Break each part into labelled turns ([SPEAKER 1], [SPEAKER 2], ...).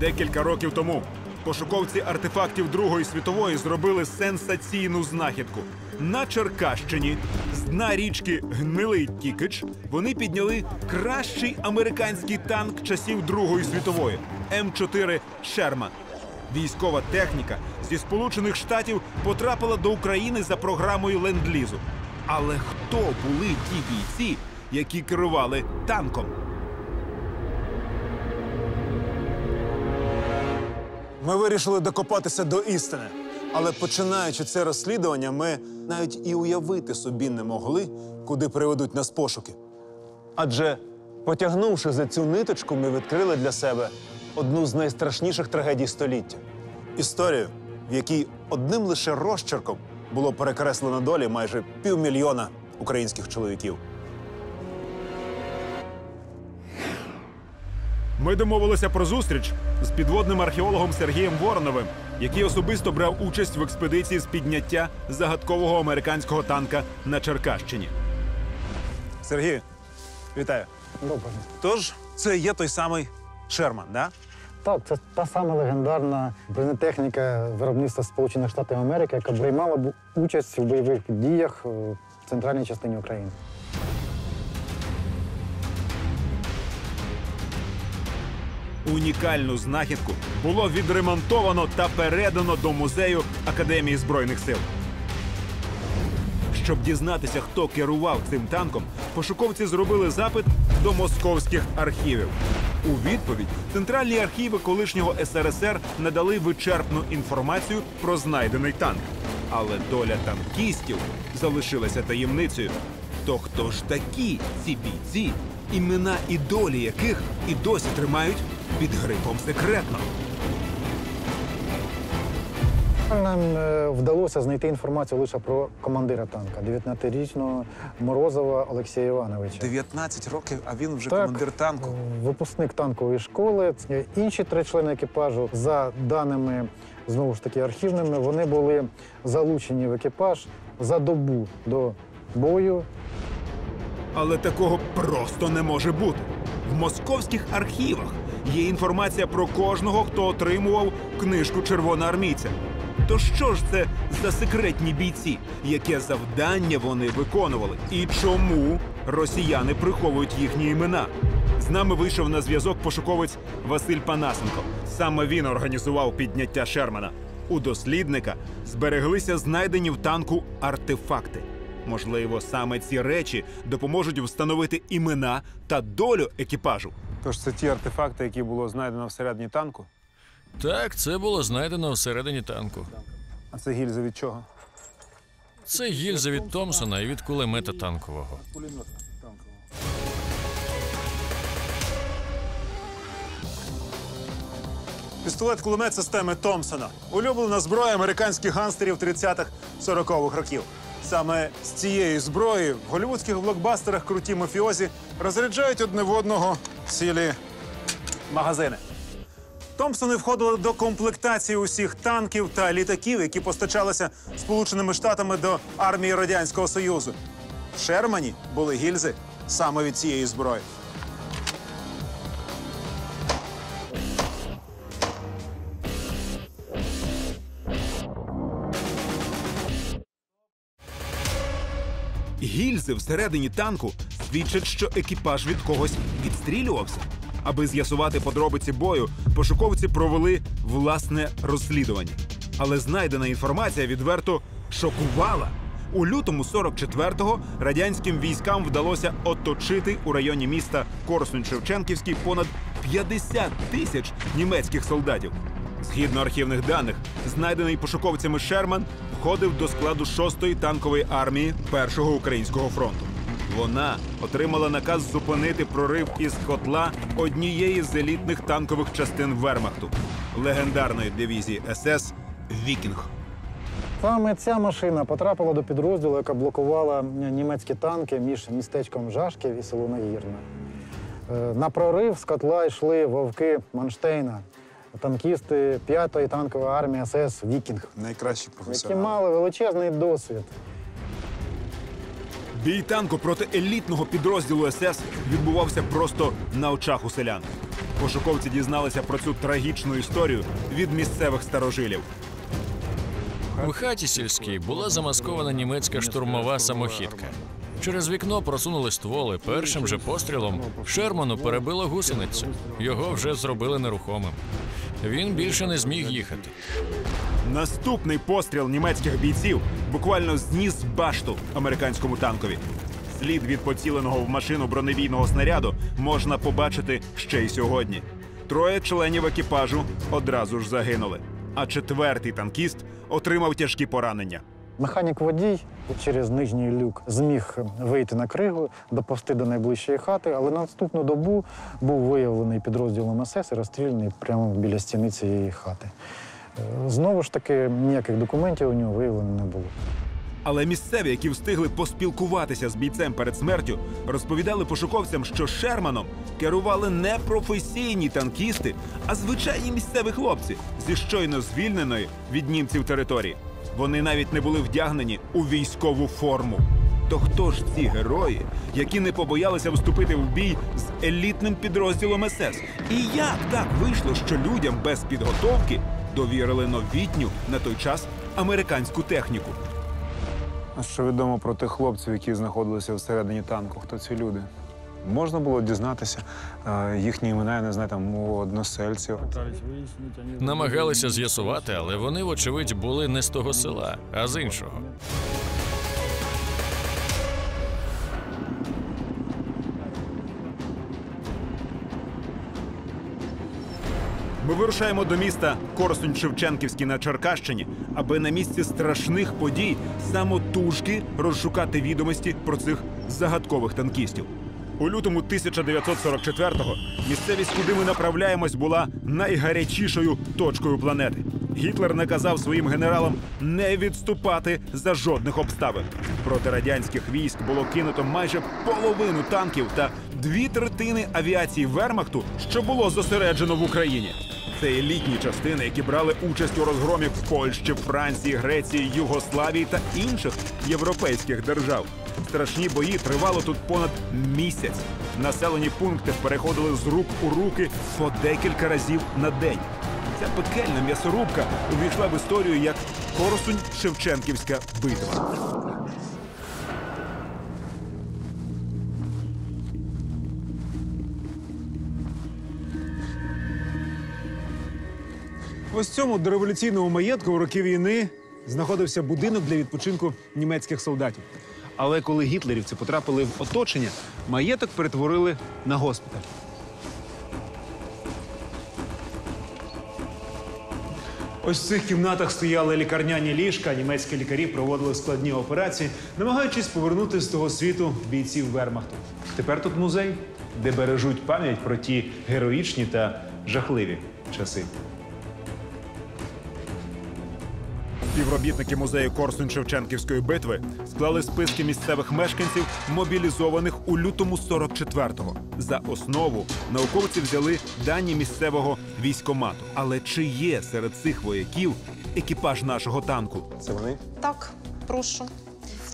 [SPEAKER 1] Декілька років тому пошуковці артефактів Другої світової зробили сенсаційну знахідку. На Черкащині з дна річки Гнилий Тікич вони підняли кращий американський танк часів Другої світової М4 Шерман. Військова техніка зі Сполучених Штатів потрапила до України за програмою ленд-лізу. Але хто були ті бійці, які керували танком?
[SPEAKER 2] Ми вирішили докопатися до істини. Але починаючи це розслідування, ми навіть і уявити собі не могли, куди приведуть нас пошуки. Адже, потягнувши за цю ниточку, ми відкрили для себе одну з найстрашніших трагедій століття історію, в якій одним лише розчерком було перекреслено долі майже півмільйона українських чоловіків.
[SPEAKER 1] Ми домовилися про зустріч з підводним археологом Сергієм Вороновим, який особисто брав участь в експедиції з підняття загадкового американського танка на Черкащині.
[SPEAKER 2] Сергій, вітаю.
[SPEAKER 3] Добре.
[SPEAKER 2] Тож, це є той самий Шерман, да?
[SPEAKER 3] Так, це та сама легендарна бронетехніка виробництва Сполучених Штатів Америки, яка приймала участь у бойових діях е, в центральній частині України.
[SPEAKER 1] Унікальну знахідку було відремонтовано та передано до музею Академії збройних сил. Щоб дізнатися, хто керував цим танком, пошуковці зробили запит до московських архівів. У відповідь центральні архіви колишнього СРСР надали вичерпну інформацію про знайдений танк. Але доля танкістів залишилася таємницею. То хто ж такі ці бійці, імена і долі яких і досі тримають під грифом секретно?
[SPEAKER 3] Нам е, вдалося знайти інформацію лише про командира танка, 19-річного Морозова Олексія Івановича.
[SPEAKER 2] 19 років, а він вже
[SPEAKER 3] Так,
[SPEAKER 2] командир танку.
[SPEAKER 3] Випускник танкової школи. Е, Інші три члени екіпажу, за даними знову ж таки архівними, вони були залучені в екіпаж за добу до бою.
[SPEAKER 1] Але такого просто не може бути. В московських архівах є інформація про кожного, хто отримував книжку червоноармійця. То що ж це за секретні бійці? Яке завдання вони виконували? І чому росіяни приховують їхні імена? З нами вийшов на зв'язок пошуковець Василь Панасенко. Саме він організував підняття Шермана. У дослідника збереглися знайдені в танку артефакти. Можливо, саме ці речі допоможуть встановити імена та долю екіпажу.
[SPEAKER 2] Тож це ті артефакти, які було знайдено всередині танку.
[SPEAKER 4] Так, це було знайдено всередині танку.
[SPEAKER 2] А це гільзи від чого?
[SPEAKER 4] Це гільза від Томпсона і від кулемета танкового.
[SPEAKER 2] Пістолет-кулемет системи Томпсона. Улюблена зброя американських гангстерів 30-х 40-х років. Саме з цієї зброї в голівудських блокбастерах круті мафіозі розряджають одне в одного цілі магазини. Томпсони входили до комплектації усіх танків та літаків, які постачалися Сполученими Штатами до армії Радянського Союзу. Шермані були гільзи саме від цієї зброї.
[SPEAKER 1] Гільзи всередині танку свідчать, що екіпаж від когось відстрілювався. Аби з'ясувати подробиці бою, пошуковці провели власне розслідування. Але знайдена інформація відверто шокувала. У лютому 44-го радянським військам вдалося оточити у районі міста Корсунь-Шевченківський понад 50 тисяч німецьких солдатів. Згідно архівних даних, знайдений пошуковцями Шерман входив до складу 6-ї танкової армії Першого українського фронту. Вона отримала наказ зупинити прорив із котла однієї з елітних танкових частин Вермахту легендарної дивізії СС Вікінг.
[SPEAKER 3] Саме ця машина потрапила до підрозділу, яка блокувала німецькі танки між містечком Жашків і село Нагірне. На прорив з котла йшли вовки Манштейна, танкісти 5-ї танкової армії СС Вікінг,
[SPEAKER 2] Найкращі
[SPEAKER 3] які
[SPEAKER 2] професіонали.
[SPEAKER 3] мали величезний досвід.
[SPEAKER 1] Бій танку проти елітного підрозділу СС відбувався просто на очах у селян. Пошуковці дізналися про цю трагічну історію від місцевих старожилів.
[SPEAKER 4] В хаті сільській була замаскована німецька штурмова самохідка. Через вікно просунули стволи. Першим же пострілом Шерману перебило гусеницю. Його вже зробили нерухомим. Він більше не зміг їхати.
[SPEAKER 1] Наступний постріл німецьких бійців буквально зніс башту американському танкові. Слід від поціленого в машину бронебійного снаряду можна побачити ще й сьогодні. Троє членів екіпажу одразу ж загинули, а четвертий танкіст отримав тяжкі поранення.
[SPEAKER 3] Механік водій через нижній люк зміг вийти на кригу, доповсти до найближчої хати, але на наступну добу був виявлений підрозділом СС і розстріляний прямо біля стіни цієї хати. Е, Знову ж таки, ніяких документів у нього виявлено не було.
[SPEAKER 1] Але місцеві, які встигли поспілкуватися з бійцем перед смертю, розповідали пошуковцям, що Шерманом керували не професійні танкісти, а звичайні місцеві хлопці зі щойно звільненої від німців території. Вони навіть не були вдягнені у військову форму. То хто ж ці герої, які не побоялися вступити в бій з елітним підрозділом СС? І як так вийшло, що людям без підготовки довірили новітню на той час американську техніку?
[SPEAKER 2] А що відомо про тих хлопців, які знаходилися всередині танку? Хто ці люди? Можна було дізнатися е, їхні імена, я не знаю, там у односельців.
[SPEAKER 4] Намагалися з'ясувати, але вони, вочевидь, були не з того села, а з іншого.
[SPEAKER 1] Ми вирушаємо до міста Корсунь-Шевченківський на Черкащині, аби на місці страшних подій самотужки розшукати відомості про цих загадкових танкістів. У лютому 1944-го місцевість, куди ми направляємось, була найгарячішою точкою планети. Гітлер наказав своїм генералам не відступати за жодних обставин. Проти радянських військ було кинуто майже половину танків та дві третини авіації Вермахту, що було зосереджено в Україні. Це елітні частини, які брали участь у розгромі в Польщі, Франції, Греції, Югославії та інших європейських держав. Страшні бої тривали тут понад місяць. Населені пункти переходили з рук у руки по декілька разів на день. Ця пекельна м'ясорубка увійшла в історію як Корсунь-Шевченківська битва.
[SPEAKER 2] Ось цьому дореволюційному маєтку у роки війни знаходився будинок для відпочинку німецьких солдатів. Але коли гітлерівці потрапили в оточення, маєток перетворили на госпіталь. Ось в цих кімнатах стояли лікарняні ліжка. Німецькі лікарі проводили складні операції, намагаючись повернути з того світу бійців Вермахту. Тепер тут музей, де бережуть пам'ять про ті героїчні та жахливі часи.
[SPEAKER 1] Співробітники музею Корсунь-Шевченківської битви склали списки місцевих мешканців, мобілізованих у лютому 44-го. За основу науковці взяли дані місцевого військомату. Але чи є серед цих вояків екіпаж нашого танку?
[SPEAKER 2] Це вони?
[SPEAKER 5] Так, прошу.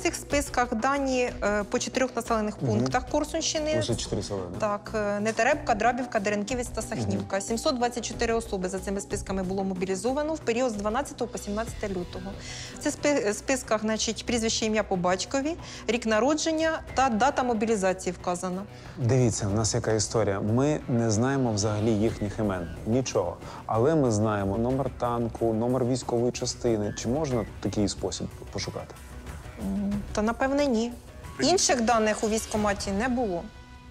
[SPEAKER 5] В цих списках дані е, по чотирьох населених пунктах Корсунщини.
[SPEAKER 2] Лише чотири села. да?
[SPEAKER 5] Так, е, Нетеребка, Драбівка, Деренківець та Сахнівка. 724 особи за цими списками було мобілізовано в період з 12 по 17 лютого. В цих списках, значить, прізвище ім'я по батькові, рік народження та дата мобілізації вказана.
[SPEAKER 6] Дивіться, в нас яка історія. Ми не знаємо взагалі їхніх імен, нічого. Але ми знаємо номер танку, номер військової частини. Чи можна такий спосіб пошукати?
[SPEAKER 5] Та напевне ні. Інших даних у військкоматі не було.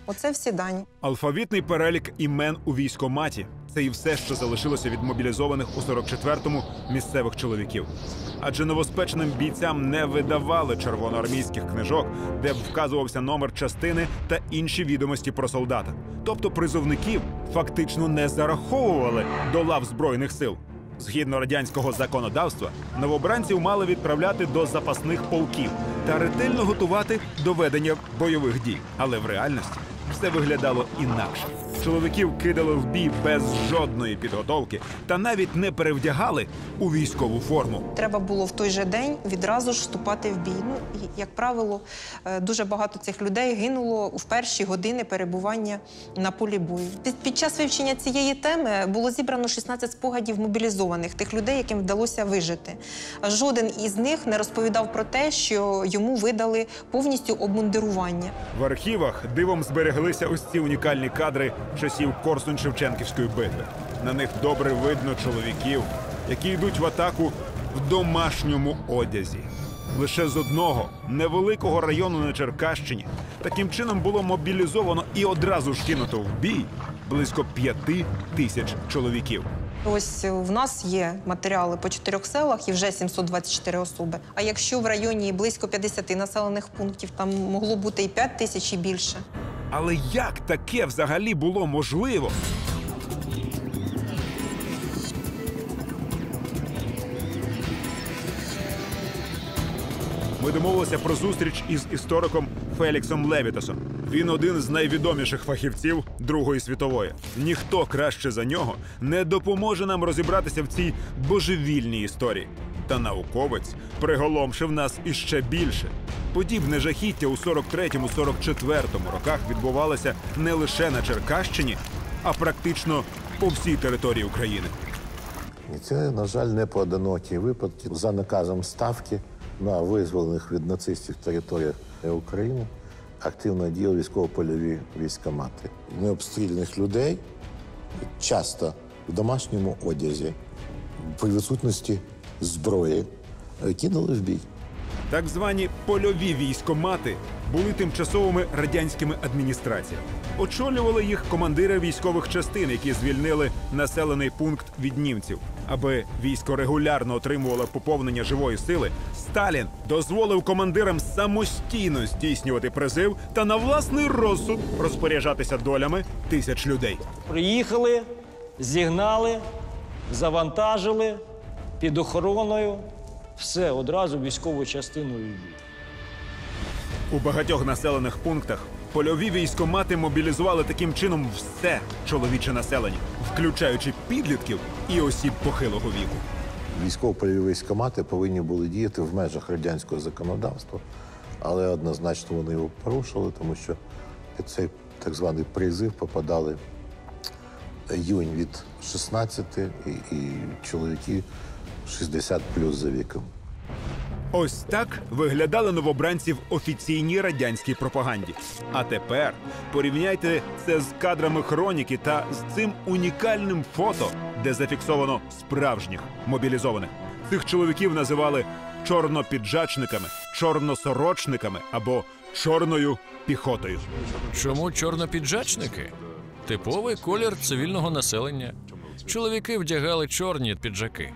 [SPEAKER 5] Оце всі дані.
[SPEAKER 1] Алфавітний перелік імен у військоматі це і все, що залишилося від мобілізованих у 44-му місцевих чоловіків. Адже новоспеченим бійцям не видавали червоноармійських книжок, де б вказувався номер частини та інші відомості про солдата. Тобто призовників фактично не зараховували до лав збройних сил. Згідно радянського законодавства, новобранців мали відправляти до запасних полків та ретельно готувати до ведення бойових дій. Але в реальності все виглядало інакше. Чоловіків кидали в бій без жодної підготовки та навіть не перевдягали у військову форму.
[SPEAKER 5] Треба було в той же день відразу ж вступати в бій. Ну, і, як правило, е, дуже багато цих людей гинуло в перші години перебування на полі бою. Під, під час вивчення цієї теми було зібрано 16 спогадів мобілізованих тих людей, яким вдалося вижити. Жоден із них не розповідав про те, що йому видали повністю обмундирування.
[SPEAKER 1] В архівах дивом збереглися ось ці унікальні кадри часів Корсунь-Шевченківської битви. На них добре видно чоловіків, які йдуть в атаку в домашньому одязі. Лише з одного невеликого району на Черкащині таким чином було мобілізовано і одразу ж кинуто в бій близько п'яти тисяч чоловіків.
[SPEAKER 5] Ось в нас є матеріали по чотирьох селах і вже 724 особи. А якщо в районі близько 50 населених пунктів, там могло бути і 5 тисяч і більше.
[SPEAKER 1] Але як таке взагалі було можливо? Ми домовилися про зустріч із істориком Феліксом Левітасом. Він один з найвідоміших фахівців Другої світової. Ніхто краще за нього не допоможе нам розібратися в цій божевільній історії. Та науковець приголомшив нас іще більше. Подібне жахіття у 43-44 роках відбувалося не лише на Черкащині, а практично по всій території України.
[SPEAKER 7] І це, на жаль, не поодинокі випадки. За наказом ставки на визволених від нацистів територіях України активно діяли військово-польові військомати. Необстріляних людей часто в домашньому одязі, при відсутності зброї, е, кинули в бій.
[SPEAKER 1] Так звані польові військомати були тимчасовими радянськими адміністраціями. Очолювали їх командири військових частин, які звільнили населений пункт від німців. Аби військо регулярно отримувало поповнення живої сили, Сталін дозволив командирам самостійно здійснювати призив та на власний розсуд розпоряджатися долями тисяч людей.
[SPEAKER 8] Приїхали, зігнали, завантажили під охороною. Все одразу військову частину і.
[SPEAKER 1] У багатьох населених пунктах польові військомати мобілізували таким чином все чоловіче населення, включаючи підлітків і осіб похилого віку.
[SPEAKER 7] Військово-польові військомати повинні були діяти в межах радянського законодавства, але однозначно вони його порушили, тому що під цей так званий призив попадали юнь від 16 і, і чоловіки 60 плюс за віком.
[SPEAKER 1] Ось так виглядали новобранці в офіційній радянській пропаганді. А тепер порівняйте це з кадрами хроніки та з цим унікальним фото, де зафіксовано справжніх мобілізованих. Цих чоловіків називали чорнопіджачниками, чорносорочниками або чорною піхотою.
[SPEAKER 4] Чому чорнопіджачники? Типовий колір цивільного населення. Чоловіки вдягали чорні піджаки.